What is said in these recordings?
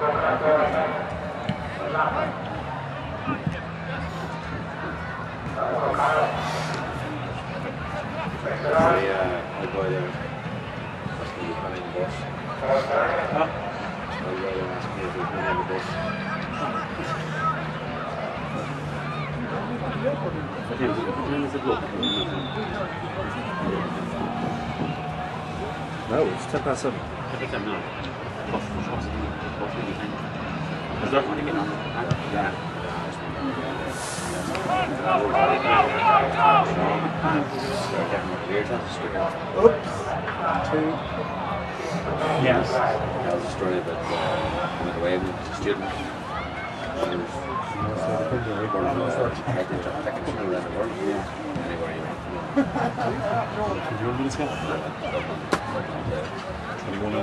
No, it's 10 past 7. plus the that. Oops. Two. Yes. Was a story about uh, went away was born in a technical technician around the world. Anywhere he went. Did you want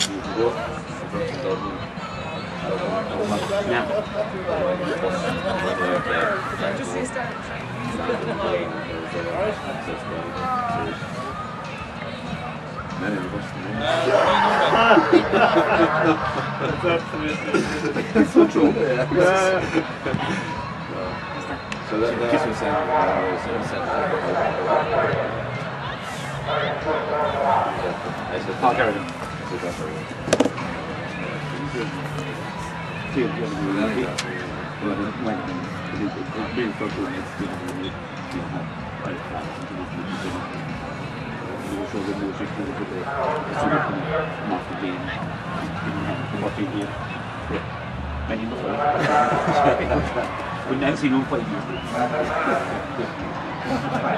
me to scan? Twenty-one minutes gone. To America, all over America, America. Yeah. Place in the Dublin. So that, that's what saying. I said, I'll carry them. I said, that's all right. We've never seen him play Wrong way in.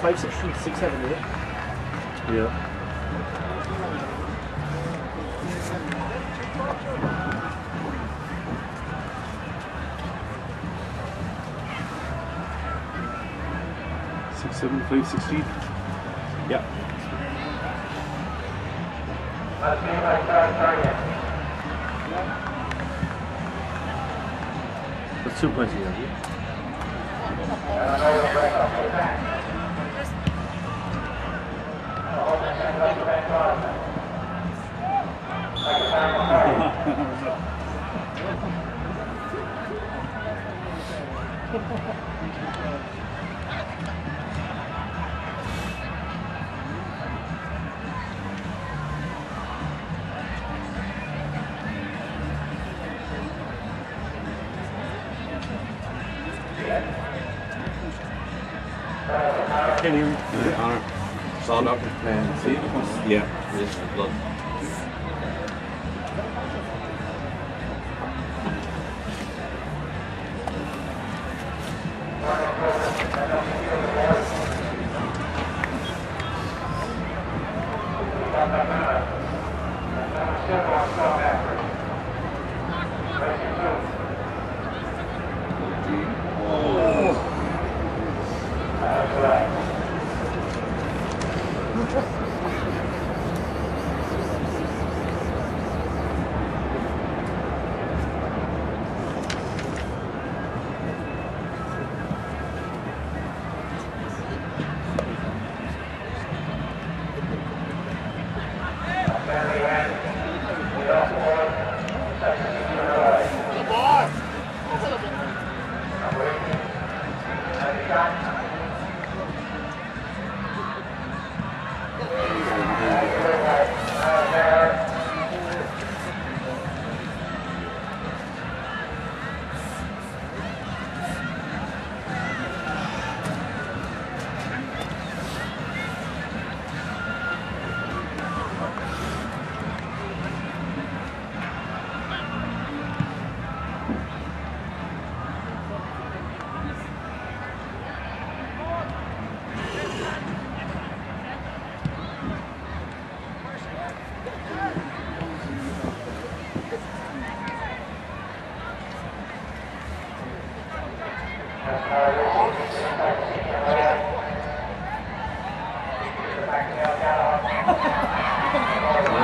Five, six, six, seven, eight. Yeah. 7516. Yeah. That's two points my start here. Can you? Honor. Saw Dr. Man. See? Yeah. This is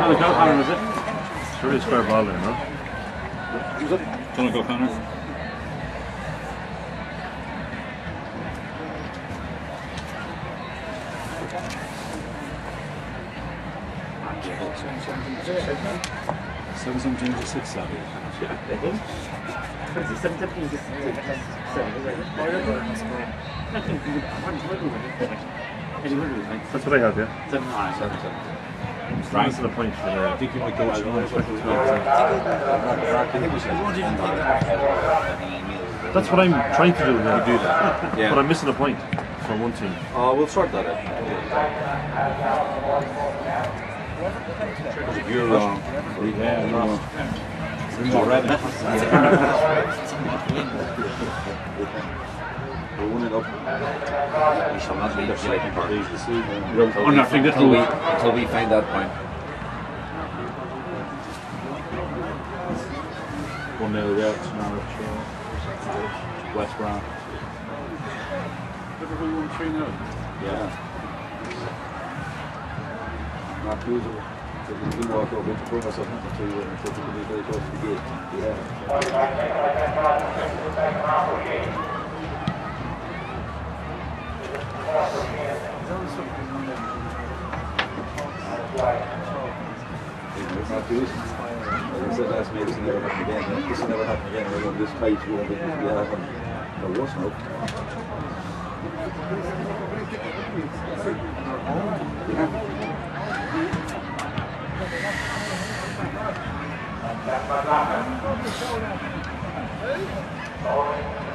blood. Oh, the Connor, was it? It's really square ball there, no? Gonna go Connor. Seven seventeen to six seven. That's what I have, yeah. Seven nine. Seven, seven. It's right. to the point for the. I think you might go to one. I think we should. That's what I'm trying to do now. do that. Yeah. But I'm missing a point for one team. Oh, uh, we'll sort that out. You're wrong. Yeah, uh, you're uh, wrong. Already. We're one it up. We shall not leave the late part. Oh, no, I think that's Until we, until we find that point. One nil, yeah, it's Norwich. West Brom. Liverpool won 3 0. Yeah. Mark Hughes, if he didn't walk over into Burma, so nothing to you, and he said he could be very close to the gate. Yeah. As I said last night, this never happen again. This never happen again. This tight, won't be able to happen. No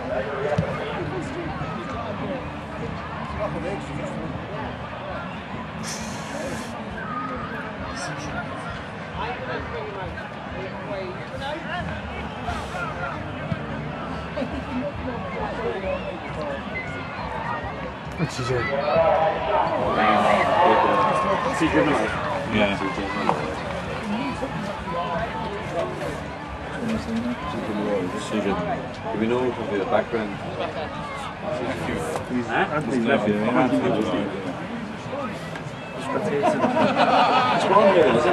now. CJ Miller. Yeah. Do we know from the background? Anthony Left, left. yeah. It's wrong here, is it?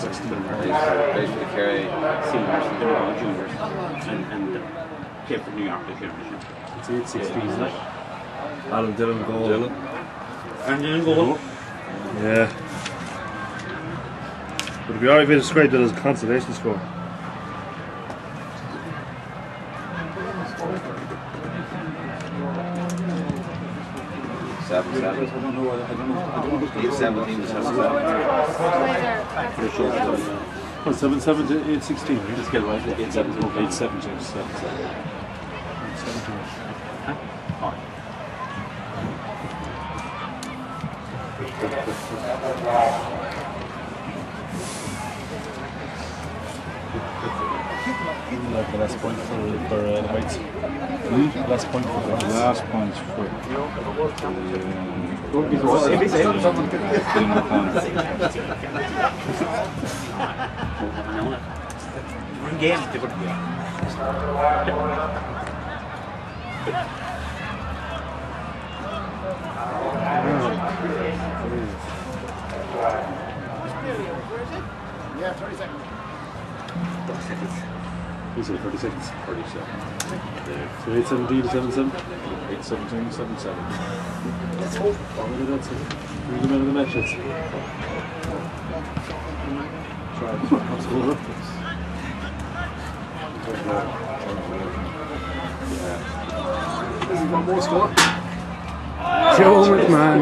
Based for the Kerry. Seniors and uh, juniors. And, and came from New York. It's 8 16, isn't it? Adam Dillon goal. Dylan. And then goal. Yeah. Would it be alright if we described it as a consolation score? Seven, seven. I don't know, I don't know, I don't know. Eight, seventeen, seven, seven. Oh, 7 7 to 8 16, right? Just get right. Eight seven, eight seven, two, seven, seven. Like the last point for, for uh, the Whites. Last point for the Whites. Last points for Don't be so O'Connor. One game, different game. You say 30 seconds. Thirty-seven. So 8 17 to 7 7. Eight seventeen, seven seven. That's it. Who's the man of the match? Try it. The over? This is one more score. Joe McMahon.